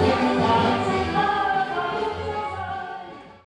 Hallelujah.